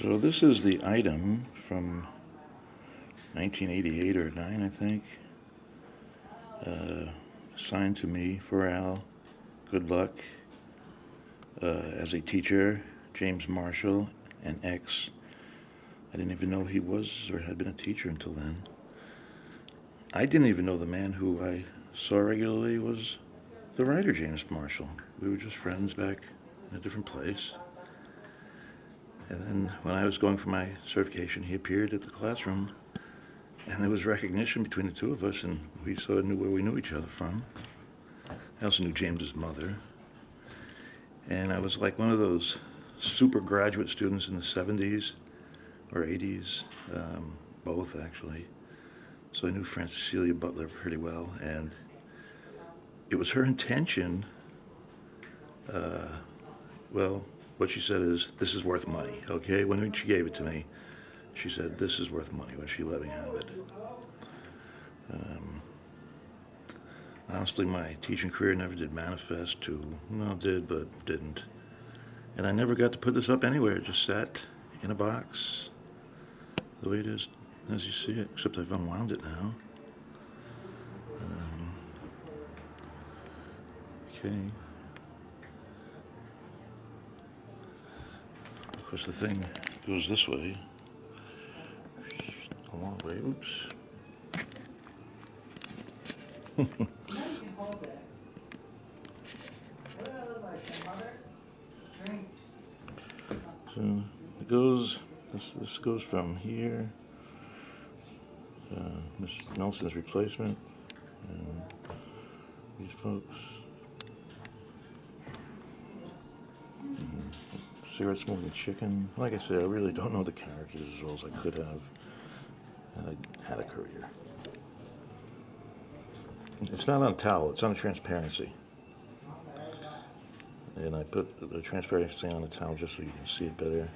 So this is the item from 1988 or 9, I think. Uh, signed to me for Al. Good luck. Uh, as a teacher, James Marshall, an ex. I didn't even know he was or had been a teacher until then. I didn't even know the man who I saw regularly was the writer, James Marshall. We were just friends back in a different place. And then when I was going for my certification, he appeared at the classroom, and there was recognition between the two of us, and we sort of knew where we knew each other from. I also knew James's mother. And I was like one of those super graduate students in the 70s or 80s, um, both actually. So I knew Francelia Butler pretty well, and it was her intention, uh, well, what she said is, this is worth money, okay? When she gave it to me, she said, this is worth money when she let me have it. Um, honestly, my teaching career never did manifest to, well, did, but didn't. And I never got to put this up anywhere. It just sat in a box the way it is as you see it, except I've unwound it now. Um, okay. Of course, the thing goes this way. A long way. Oops. so it goes. This this goes from here. Uh, Nelson's replacement. And these folks. Cigarette smoking chicken. Like I said, I really don't know the characters as well as I could have. I had a career. It's not on a towel, it's on a transparency. And I put the transparency on the towel just so you can see it better.